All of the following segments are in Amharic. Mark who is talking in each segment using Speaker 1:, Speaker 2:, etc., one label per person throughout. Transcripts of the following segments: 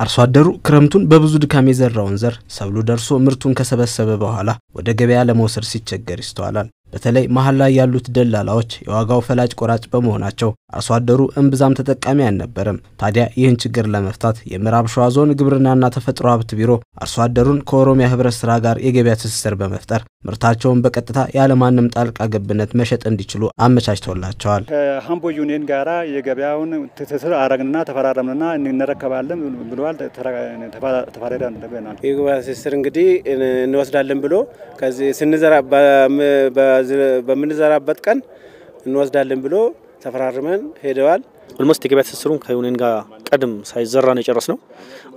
Speaker 1: አርሶ አደሩ ክረምቱን በብዙ ድካም የዘራውን ዘር ሰብሉ ደርሶ ምርቱን ከሰበሰበ በኋላ ወደ ገበያ ለመውሰድ ሲቸገር ይስተዋላል። በተለይ መሀል ላይ ያሉት ደላላዎች የዋጋው ፈላጭ ቆራጭ በመሆናቸው አርሶ አደሩ እምብዛም ተጠቃሚ አልነበረም። ታዲያ ይህን ችግር ለመፍታት የምዕራብ ሸዋ ዞን ግብርናና ተፈጥሮ ሀብት ቢሮ አርሶ አደሩን ከኦሮሚያ ህብረት ስራ ጋር የገበያ ትስስር በመፍጠር ምርታቸውን በቀጥታ ያለማንም ጣልቃ ገብነት መሸጥ እንዲችሉ አመቻችቶላቸዋል።
Speaker 2: ከአምቦ ዩኒየን ጋራ የገበያውን ትስስር አረግንና ተፈራረምንና እንረከባለን ብለዋል። ተፈራዳ
Speaker 3: የገበያ ትስስር እንግዲህ እንወስዳለን ብሎ ከዚህ ስንዘራ በምንዘራበት ቀን እንወስዳለን ብሎ ተፈራርመን ሄደዋል።
Speaker 4: almost የገበያ ትስስሩን ከዩኒየን ጋር ቀድም ሳይዘራ ነው የጨረስነው።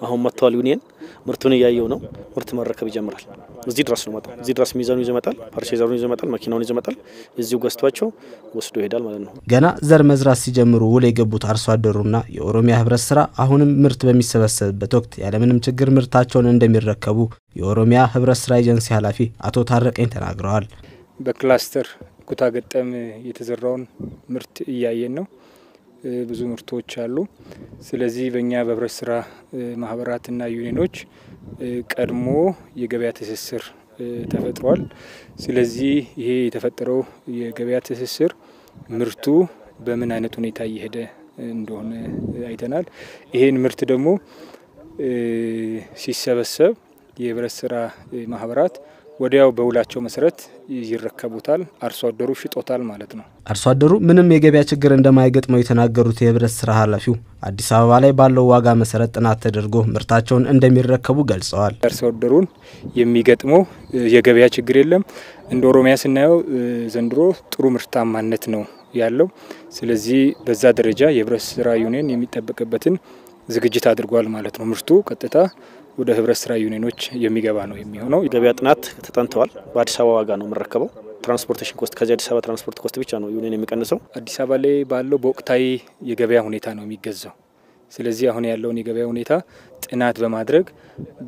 Speaker 4: አሁን መጥተዋል። ዩኒየን ምርቱን እያየው ነው። ምርት መረከብ ይጀምራል። እዚህ ድረስ ነው መጣው። እዚህ ድረስ ሚዛኑ ይዞ ይመጣል፣ purchaser ኡን ይዞ ይመጣል፣ መኪናውን ይዞ ይመጣል። እዚሁ ገዝቷቸው ወስዶ ይሄዳል ማለት ነው።
Speaker 1: ገና ዘር መዝራት ሲጀምሩ ውል የገቡት አርሶ አደሩና የኦሮሚያ ህብረት ስራ አሁንም ምርት በሚሰበሰብበት ወቅት ያለምንም ችግር ምርታቸውን እንደሚረከቡ የኦሮሚያ ህብረት ስራ ኤጀንሲ ኃላፊ አቶ ታረቀኝ ተናግረዋል።
Speaker 5: በክላስተር ኩታ ገጠም የተዘራውን ምርት እያየን ነው። ብዙ ምርቶች አሉ። ስለዚህ በእኛ በህብረት ስራ ማህበራትና ዩኒየኖች ቀድሞ የገበያ ትስስር ተፈጥሯል። ስለዚህ ይሄ የተፈጠረው የገበያ ትስስር ምርቱ በምን አይነት ሁኔታ እየሄደ እንደሆነ አይተናል። ይሄን ምርት ደግሞ ሲሰበሰብ የህብረት ስራ ማህበራት ወዲያው በውላቸው መሰረት ይረከቡታል። አርሶ አደሩ ሽጦታል ማለት ነው።
Speaker 1: አርሶ አደሩ ምንም የገበያ ችግር እንደማይገጥመው የተናገሩት የህብረት ስራ ኃላፊው አዲስ አበባ ላይ ባለው ዋጋ መሰረት ጥናት ተደርጎ ምርታቸውን እንደሚረከቡ ገልጸዋል።
Speaker 5: አርሶ አደሩን የሚገጥመው የገበያ ችግር የለም። እንደ ኦሮሚያ ስናየው ዘንድሮ ጥሩ ምርታማነት ነው ያለው። ስለዚህ በዛ ደረጃ የህብረት ስራ ዩኒየን የሚጠበቅበትን ዝግጅት አድርጓል ማለት ነው። ምርቱ ቀጥታ ወደ ህብረት ስራ ዩኒየኖች የሚገባ ነው የሚሆነው።
Speaker 4: የገበያ ጥናት ተጠንተዋል። በአዲስ አበባ ዋጋ ነው የምረከበው። transportation cost ከዚህ አዲስ አበባ transport cost ብቻ ነው ዩኒየን የሚቀንሰው።
Speaker 5: አዲስ አበባ ላይ ባለው በወቅታዊ የገበያ ሁኔታ ነው የሚገዛው። ስለዚህ አሁን ያለውን የገበያ ሁኔታ ጥናት በማድረግ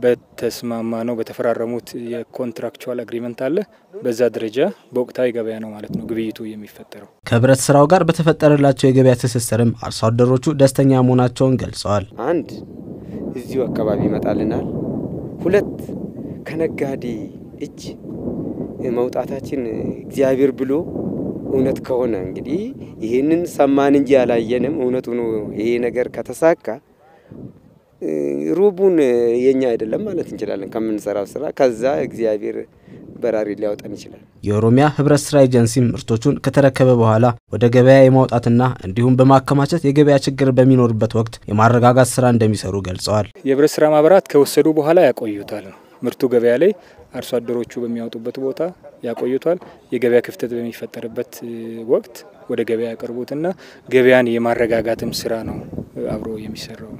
Speaker 5: በተስማማ ነው በተፈራረሙት የ contractual agreement አለ። በዛ ደረጃ በወቅታዊ ገበያ ነው ማለት ነው ግብይቱ የሚፈጠረው።
Speaker 1: ከህብረት ስራው ጋር በተፈጠረላቸው የገበያ ትስስርም አርሶ አደሮቹ ደስተኛ መሆናቸውን ገልጸዋል።
Speaker 6: አንድ እዚሁ አካባቢ ይመጣልናል። ሁለት ከነጋዴ እጅ መውጣታችን እግዚአብሔር ብሎ እውነት ከሆነ እንግዲህ ይህንን ሰማን እንጂ አላየንም። እውነቱ ነው። ይሄ ነገር ከተሳካ ሩቡን የኛ አይደለም ማለት እንችላለን ከምንሰራው ስራ። ከዛ እግዚአብሔር በራሪ ሊያወጣን ይችላል።
Speaker 1: የኦሮሚያ ህብረት ስራ ኤጀንሲ ምርቶቹን ከተረከበ በኋላ ወደ ገበያ የማውጣትና እንዲሁም በማከማቸት የገበያ ችግር በሚኖርበት ወቅት የማረጋጋት ስራ እንደሚሰሩ ገልጸዋል።
Speaker 5: የህብረት ስራ ማህበራት ከወሰዱ በኋላ ያቆዩታል ነው ምርቱ ገበያ ላይ አርሶ አደሮቹ በሚያወጡበት ቦታ ያቆዩቷል። የገበያ ክፍተት በሚፈጠርበት ወቅት ወደ ገበያ ያቀርቡትና ገበያን የማረጋጋትም ስራ ነው አብሮ የሚሰራው።